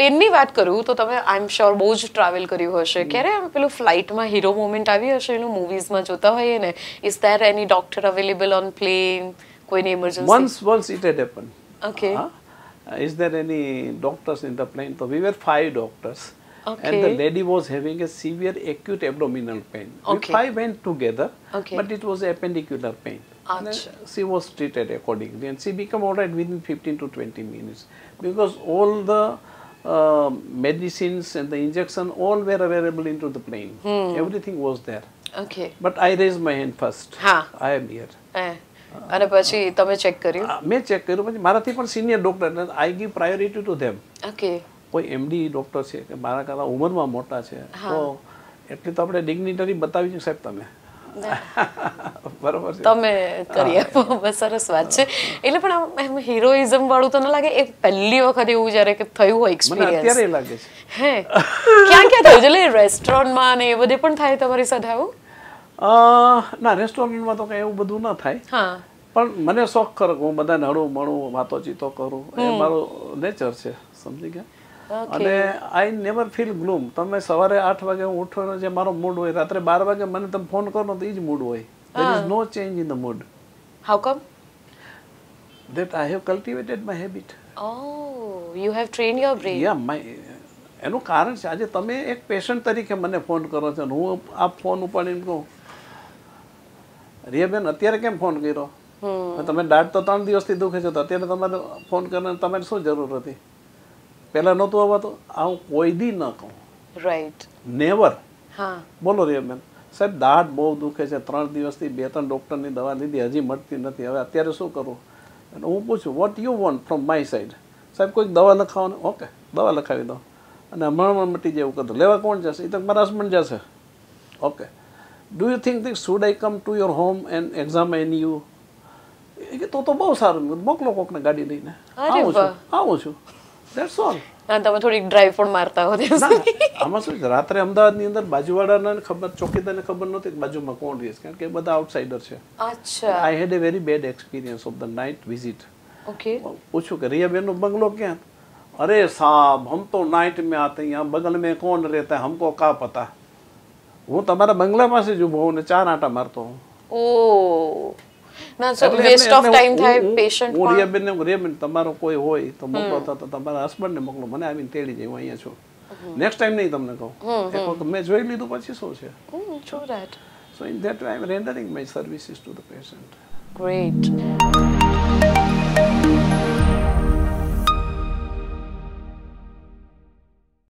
પ્લેનની વાત કરું તો તમે આઈ એમ શ્યોર બહુ જ ટ્રાવેલ કર્યું હશે ક્યારે આમ પેલું ફ્લાઇટમાં હીરો મોમેન્ટ આવી હશે એનું મૂવીઝમાં જોતા હોઈએ ને is there any doctor available on plane કોઈની emergency? Uh, there any doctors in the plane so we were five doctors and the Okay. lady was having a severe acute abdominal pain Okay. we five went together Okay. but it was appendicular pain And, uh, Acha. she was treated accordingly and she became all right within 15 to 20 minutes because all the uh, medicines and the injection all were available into the plane everything was there Okay. but i raised my hand first હા. i am here અને પછી તમે check કર્યું મેં check કર્યું પછી મારાથી પણ senior doctor I give priority to them okay કોઈ એમડી ડોક્ટર છે કે મારા કરતા ઉંમરમાં મોટા છે તો એટલી તો આપણે ડિગ્નિટરી બતાવી છે સાહેબ તમે બરોબર છે. તમે કરી આપો બસ સરસ વાત છે. એટલે પણ આમ એમ હિરોઇઝમ વાળું તો ન લાગે? એ પહેલી વખત એવું જ્યારે કે થયું હોય એક્સપિરિયન્સ અત્યારે લાગે છે. હે? ક્યાં ક્યાં થયું? એટલે રેસ્ટોરન્ટમાં ને એ બધે પણ થાય તમારી સાથે આવું? ના રેસ્ટોરન્ટમાં તો કંઈ એવું બધું ના થાય. હા. પણ મને શોખ ખરો હું બધાને હળું મળું વાતો ચીતો કરું. એ મારો નેચર છે સમજી ગયા? અને આઈ નેવર ફીલ ગ્લુમ તમે સવારે આઠ વાગે હું ઉઠવાનો જે મારો મૂડ હોય રાત્રે બાર વાગે મને તમે ફોન કરો તો એ જ મૂડ હોય. There is no change in the mood. How come? that I have cultivated my habit. Oh, you have trained your brain. Yeah, my એનું કારણ છે આજે તમે એક પેશન્ટ તરીકે મને ફોન કરો છો હું આ ફોન ઉપાડીને કહું. રિયાબેન અત્યારે કેમ ફોન કર્યો? તમે દાઢ તો ત્રણ દિવસથી દુખે છે તો અત્યારે તમારે ફોન કરવાની તમારે શું જરૂર હતી? પહેલાં નહોતું આવતું આ હું કોઈ દી ન કહું. રાઈટ નેવર હા. બોલો રિયાબેન સાહેબ દાઢ બહુ દુખે છે. ત્રણ દિવસથી બે ત્રણ ડૉક્ટરની દવા લીધી હજી મળતી નથી. હવે અત્યારે શું કરું? અને હું પૂછું what you want from my side સાહેબ કોઈક દવા લખાવો ઓકે દવા લખાવી દો અને હમણાં મટી જાય એવું કરતો લેવા કોણ જશે? એ તો મારા હસબન્ડ જશે. Okay. Do you think this should I come to your home and examine you એ તો તો બહુ સારું. મોકલો કોકને ગાડી લઈને. આવું છું. આવું છું. દેટ્સ ઓલ તમે થોડીક ડ્રાઈવ પણ મારતા હો આમાં શું રાત્રે અમદાવાદની અંદર બાજુવાળાને ખબર ચોકીદારને ખબર નહોતી કે બાજુમાં કોણ રહે છે કારણ કે બધા આઉટસાઇડર છે. અચ્છા. I had a very bad experience of the night visit okay પૂછું કે રિયાબેનનો બંગલો ક્યાં? અરે સાહબ હમ તો નાઇટ મેં આતે યહાં બગલ મેં કોણ રહેતા હમકો કા પતા હું તમારા બંગલા પાસે જ ઊભો ને ચાર આંટા મારતો હું ઓ ના સો વેસ્ટ ઓફ ટાઈમ થાય પેશન્ટ હું પણ રિયાબેનને રિયાબેન તમારો કોઈ હોય તો મોકલો તો તમારા હસબન્ડ ને મોકલો. મને આવીને તેડી જાય હું અહીંયા છું. નેક્સ્ટ ટાઈમ નહીં તમને કહું. એક વખત મેં જોઈ લીધું પછી શું છે? So in that I am rendering my services to the patient great